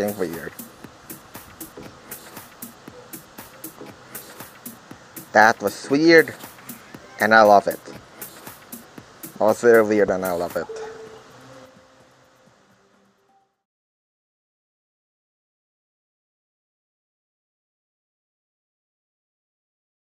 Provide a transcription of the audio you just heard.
fucking weird. That was weird, and I love it. Also was very weird, and I love it.